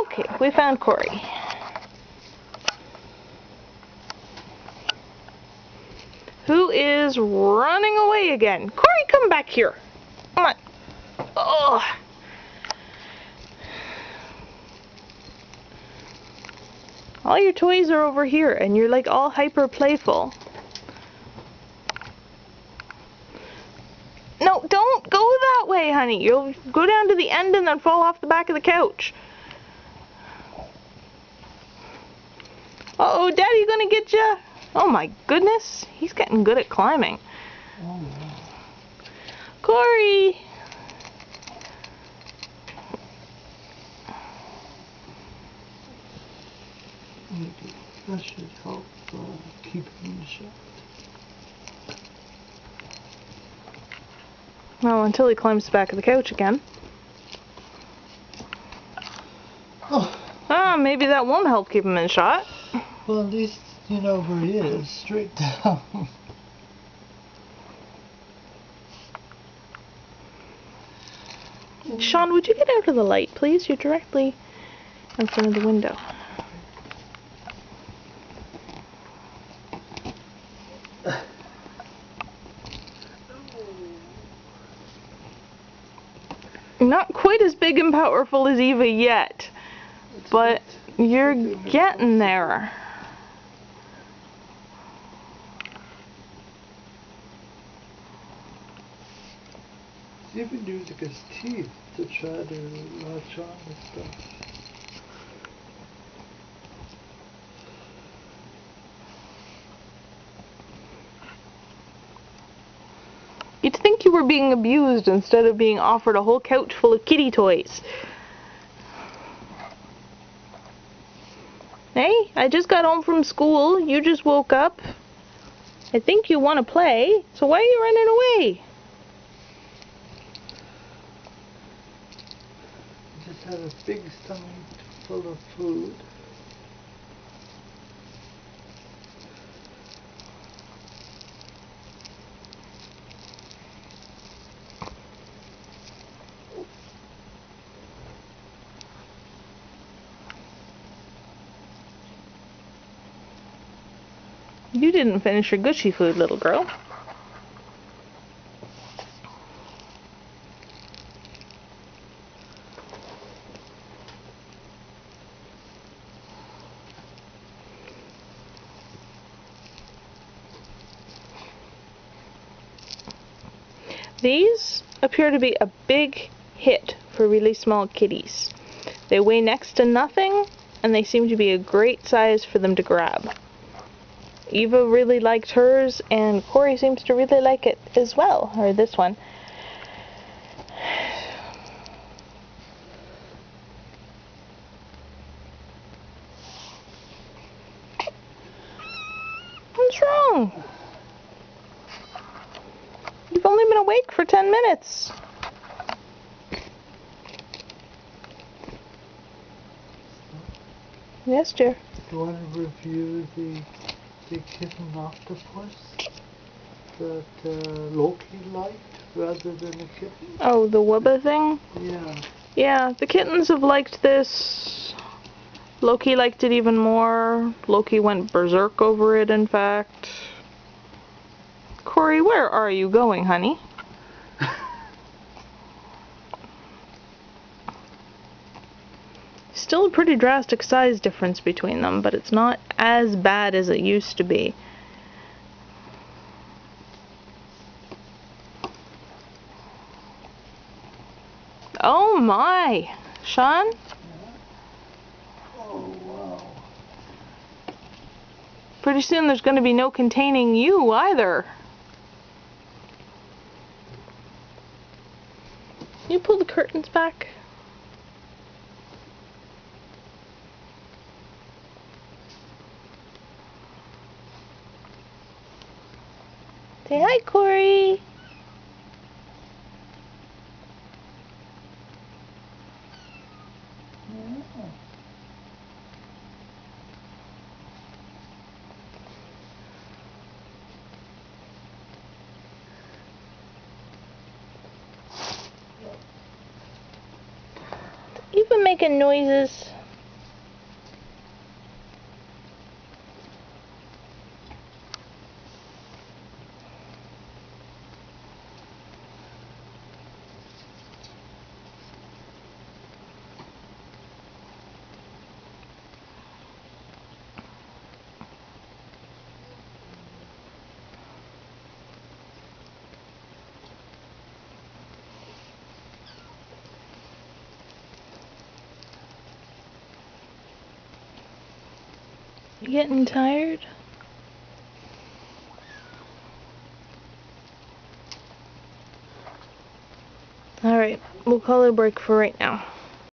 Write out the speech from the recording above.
Okay, we found Corey. Who is running away again? Corey, come back here. Come on. Oh. All your toys are over here, and you're like all hyper playful. No, don't go that way, honey. You'll go down to the end and then fall off the back of the couch. Uh oh, Daddy gonna get you. Oh my goodness, he's getting good at climbing. Oh, no. Corey! Maybe that should help uh, keep him shut. Well, until he climbs the back of the couch again. Oh, Ah, maybe that won't help keep him in shot. Well, at least you know where he is, straight down. Sean, would you get out of the light, please? You're directly in front of the window. Not quite as big and powerful as Eva yet, but you're getting there. Even using his teeth to try to latch on and stuff. You'd think you were being abused instead of being offered a whole couch full of kitty toys. Hey, I just got home from school. You just woke up. I think you want to play, so why are you running away? He just had a big stomach full of food. You didn't finish your Gucci food, little girl. These appear to be a big hit for really small kitties. They weigh next to nothing, and they seem to be a great size for them to grab. Eva really liked hers, and Corey seems to really like it as well, or this one. What's wrong? Awake for 10 minutes. Yes, dear. Do you want to review the the kitten octopus that uh, Loki liked rather than the kitten? Oh, the Wubba thing? Yeah. Yeah, the kittens have liked this. Loki liked it even more. Loki went berserk over it, in fact. Corey, where are you going, honey? Still a pretty drastic size difference between them, but it's not as bad as it used to be. Oh my! Sean? Pretty soon there's going to be no containing you either. You pull the curtains back? Say hi, Corey. Been making noises. You getting tired? Alright, we'll call it a break for right now.